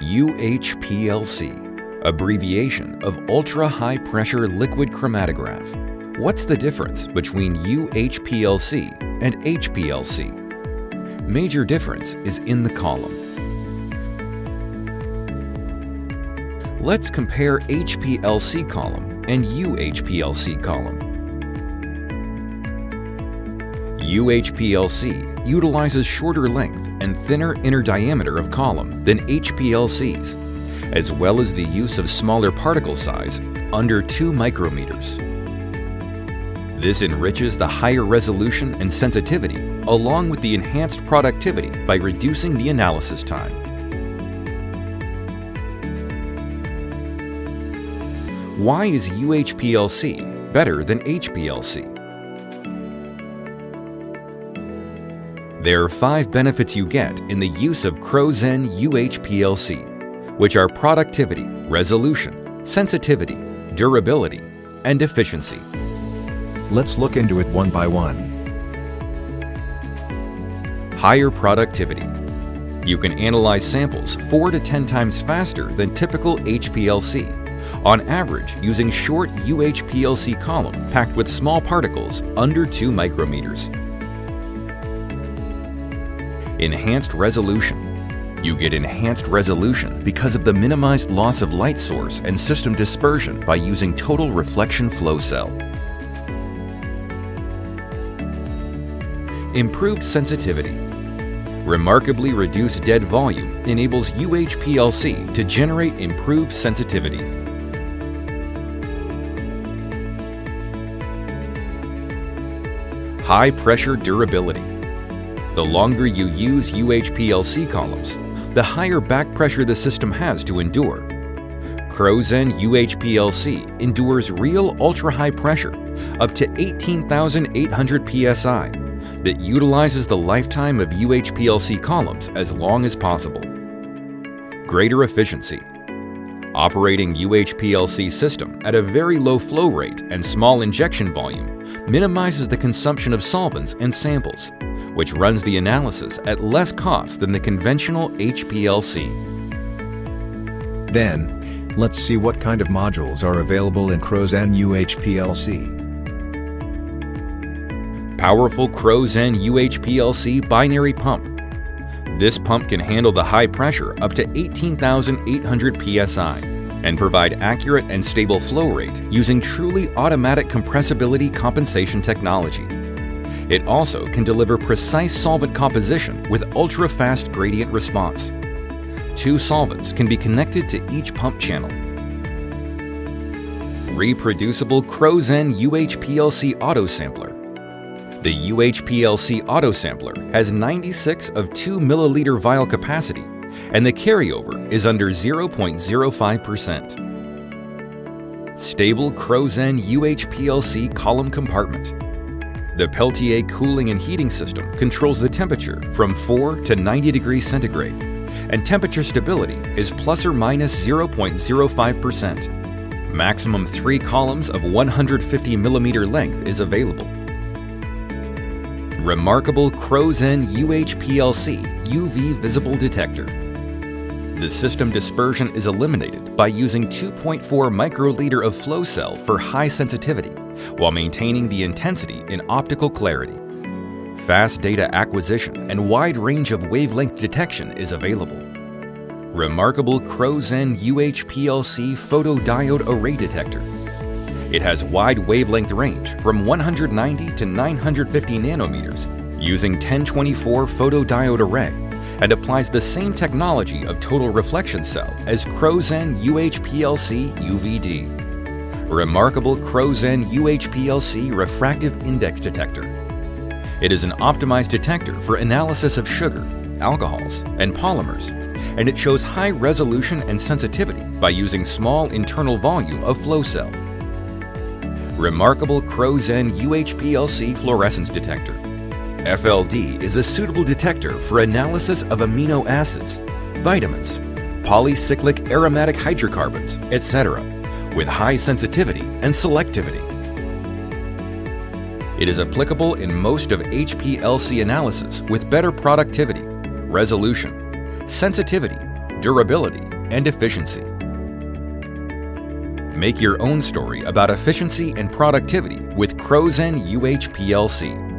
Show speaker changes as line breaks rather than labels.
UHPLC, abbreviation of Ultra High Pressure Liquid Chromatograph. What's the difference between UHPLC and HPLC? Major difference is in the column. Let's compare HPLC column and UHPLC column. UHPLC utilizes shorter length and thinner inner diameter of column than HPLCs, as well as the use of smaller particle size under 2 micrometers. This enriches the higher resolution and sensitivity along with the enhanced productivity by reducing the analysis time. Why is UHPLC better than HPLC? There are five benefits you get in the use of ChroZen UHPLC, which are productivity, resolution, sensitivity, durability, and efficiency.
Let's look into it one by one.
Higher productivity. You can analyze samples 4 to 10 times faster than typical HPLC on average using short UHPLC column packed with small particles under 2 micrometers. Enhanced resolution. You get enhanced resolution because of the minimized loss of light source and system dispersion by using total reflection flow cell. Improved sensitivity. Remarkably reduced dead volume enables UHPLC to generate improved sensitivity. High pressure durability. The longer you use UHPLC columns, the higher back pressure the system has to endure. ChroZen UHPLC endures real ultra-high pressure, up to 18,800 psi, that utilizes the lifetime of UHPLC columns as long as possible. Greater efficiency. Operating UHPLC system at a very low flow rate and small injection volume minimizes the consumption of solvents and samples, which runs the analysis at less cost than the conventional HPLC.
Then, let's see what kind of modules are available in ChroZen UHPLC.
Powerful ChroZen UHPLC binary pump. This pump can handle the high pressure up to 18,800 psi and provide accurate and stable flow rate using truly automatic compressibility compensation technology. It also can deliver precise solvent composition with ultra-fast gradient response. Two solvents can be connected to each pump channel. Reproducible ChroZen UHPLC Auto Sampler The UHPLC Auto Sampler has 96 of 2 milliliter vial capacity and the carryover is under 0.05%. Stable ChroZen UHPLC column compartment. The Peltier cooling and heating system controls the temperature from 4 to 90 degrees centigrade, and temperature stability is plus or minus 0.05%. Maximum three columns of 150 millimeter length is available. Remarkable ChroZen UHPLC UV Visible Detector the system dispersion is eliminated by using 2.4 microliter of flow cell for high sensitivity, while maintaining the intensity in optical clarity. Fast data acquisition and wide range of wavelength detection is available. Remarkable ChroZen UHPLC photodiode array detector. It has wide wavelength range from 190 to 950 nanometers using 1024 photodiode array and applies the same technology of total reflection cell as ChroZen UHPLC UVD. Remarkable ChroZen UHPLC refractive index detector. It is an optimized detector for analysis of sugar, alcohols, and polymers, and it shows high resolution and sensitivity by using small internal volume of flow cell. Remarkable ChroZen UHPLC fluorescence detector FLD is a suitable detector for analysis of amino acids, vitamins, polycyclic aromatic hydrocarbons, etc., with high sensitivity and selectivity. It is applicable in most of HPLC analysis with better productivity, resolution, sensitivity, durability, and efficiency. Make your own story about efficiency and productivity with ChroZen UHPLC.